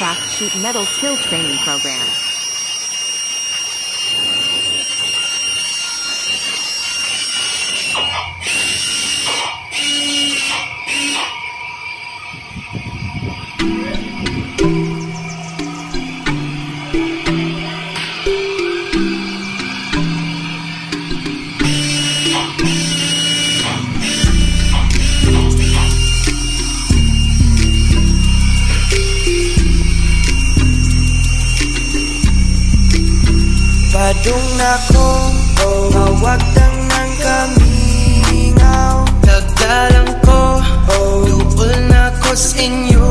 craft sheet metal skill training program. Mawagtang ng kamingaw. Tagdalang ko oh, Dubol na ko sa inyo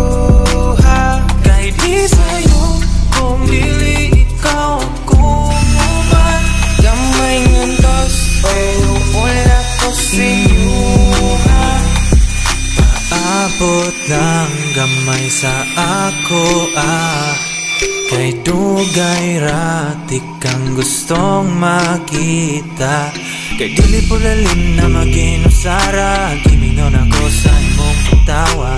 ha? Kahit di sa'yo Kung dili ikaw ang kumuban Gamay ngantos oh, Dubol na ko sa inyo ha? Paabot lang gamay sa ako ah Kay dugay ratik kang gustong makita. Kay dili po lalim na maginusara Gimingon ako sa imong pagtawa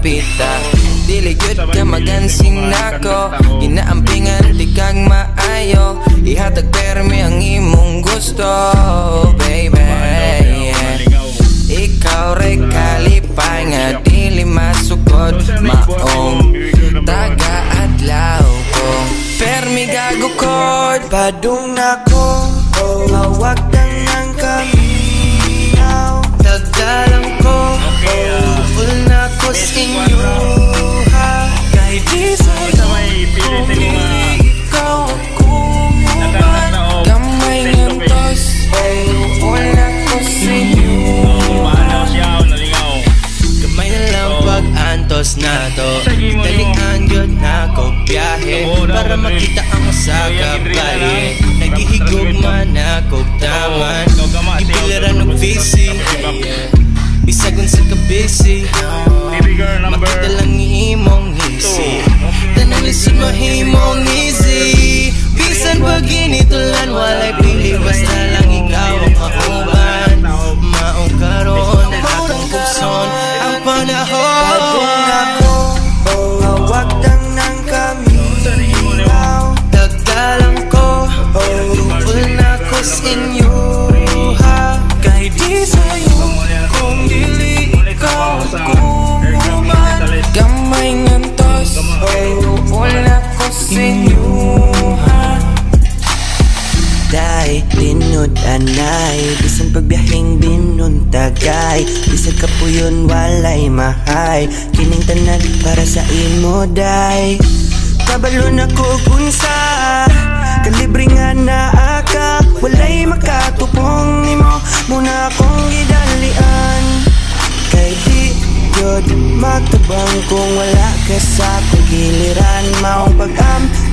dapita Dili gyud ka magansing nako. Ginaampingan ti kag maayo. Ihatag permi ang imong gusto Baby, yeah. Ikaw re kalipay nga dili masukod Maong taga adlaw ko. Permi gago kod yun na ko biyahe Para makita ang sa kabaye Nagihigugma na. ko daman Ibiliran ng busy. Bisagon sa kabisi. Makita lang imong easy Tanang lisod mahimong easy Day, linod anay. Bisan pagbiyahing binuntagay. Bisan kapuyon walay mahay. Kining tanan para sa imo day. Kabalo na ko kunsa Kalibre nga na aka. Walay makatupong nimo. Muna akong gidalian. Kay di yun magtabang kung wala ka sa pagiliran. Maong pag-amping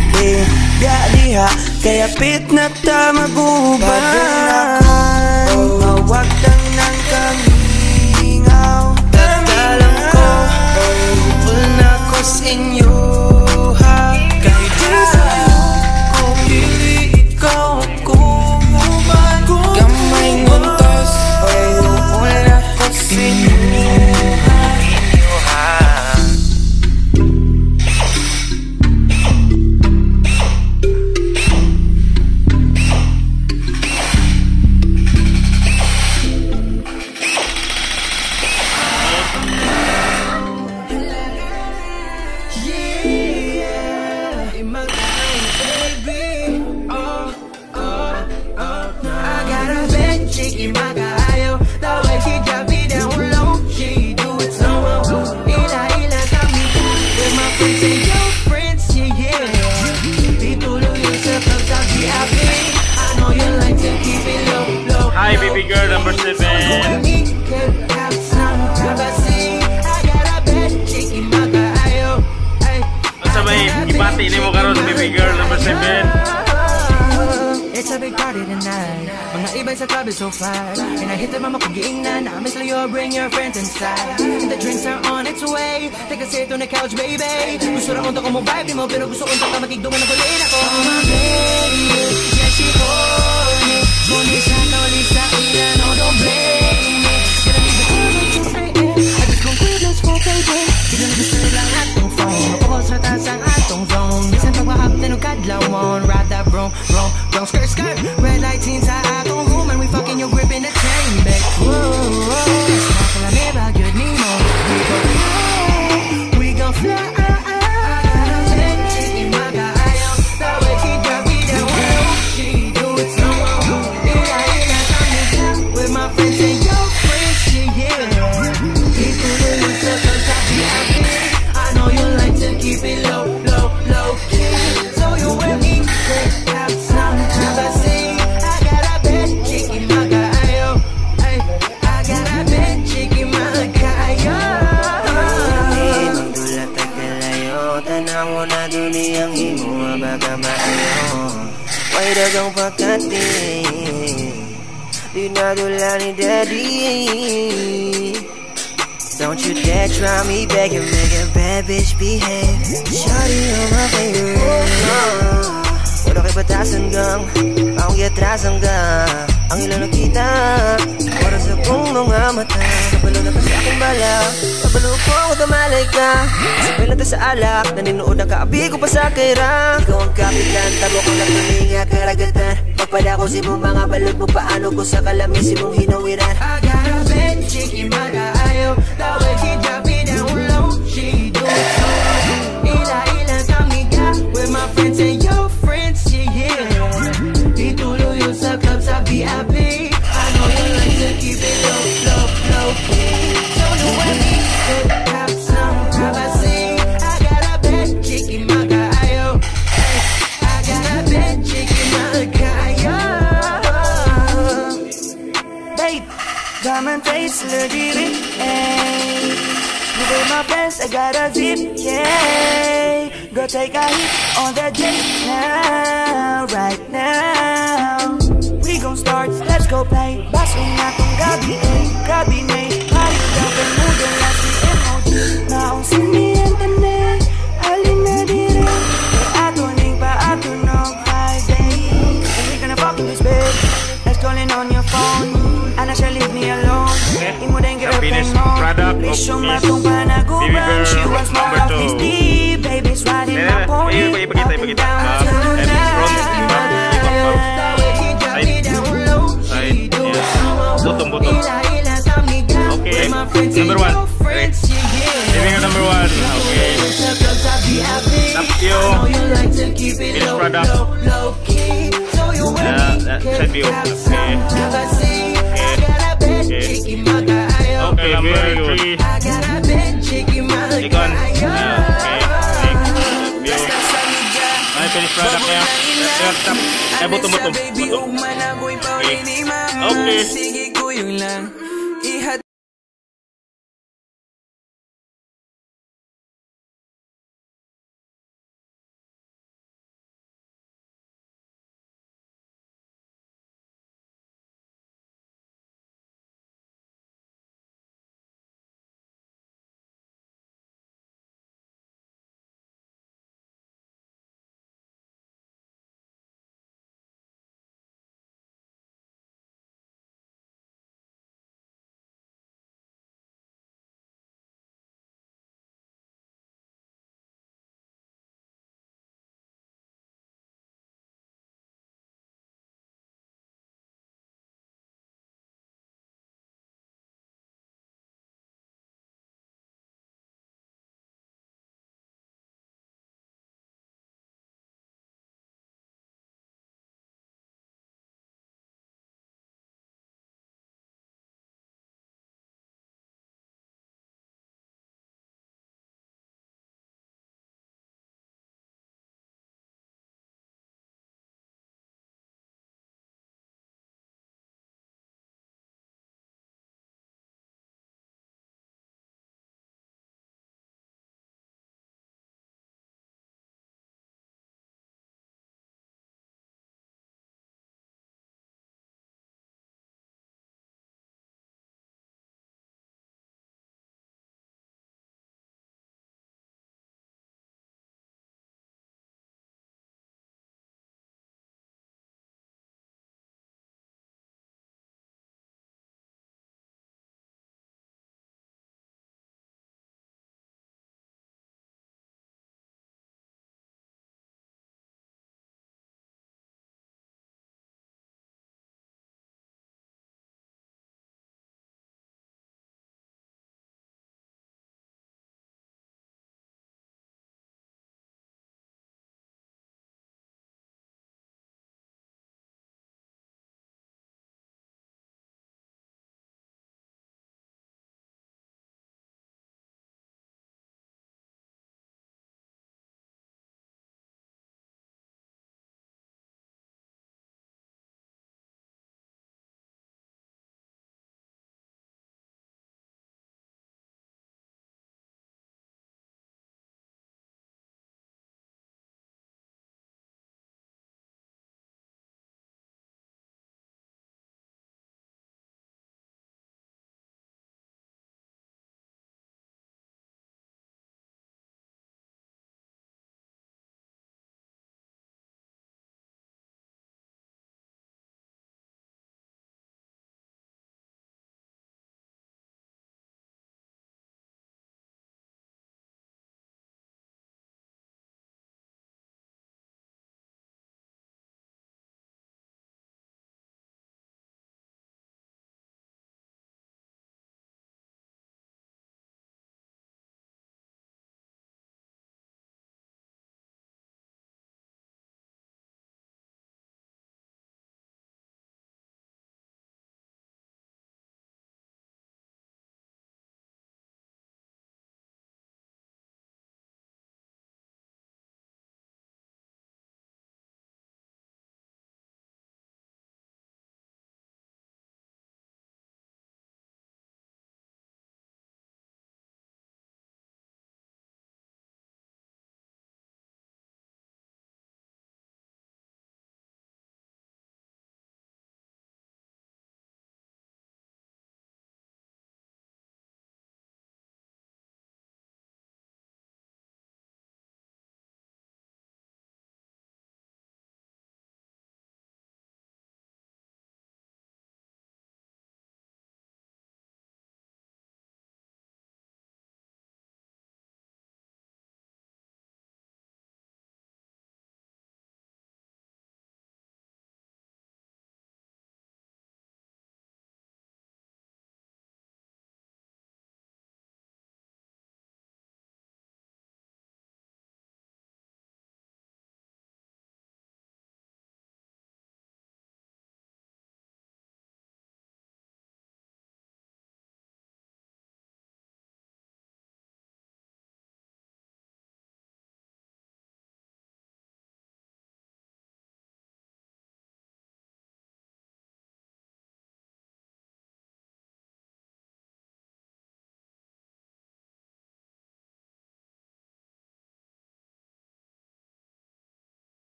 Ga diha Kaya pit na ta maguban girl number seven. sabay ibati ni mo karon baby girl number 7 It's a big tonight. Mga ibay sa club is so fly And I hit them mama kung bring your friends inside. The drinks are on its way. Take a seat on the couch, baby. Gusto ra unta ko mo Pero gusto unta ka makigduman na bulin ako. Oh yeah she horny I won't ride that broom, broom, vroom, skirt, skirt. Tanaw na duni ang imo Baga maayo Why dagang pagkati Di na dula ni daddy. Don't you dare try me begging, making bad bitch behave. Shawty, you're my favorite. Wala kay batasan gang Ang yatras hanggang Ang ilang nakita Para sa kong mga mata. Kabalo na ka sa aking bala Kabalo ko ako tumalay ka. Sabay ta sa alak Naninood ang kaabi ko pa sa kaira Ikaw ang kapitan Tago ko lang tuminga karagatan. Pagpada ko si mong mga balot mo Paano ko sa kalamis si mong hinawiran? I got a bed, chicken maga, ayo The way she drop it down low She do. It slow Ila, ila, kamiga With my friends and your friends, yeah, yeah. Ituloy yun sa club sa VIP got a zip, yeah Go take a hit on that jet now, right now. We gon' start, let's go play. Basong na tong gabi, eh, gabi na covered up. Yeah, that should be okay. Okay, okay. okay very good. Okay. Ay, Okay. Okay.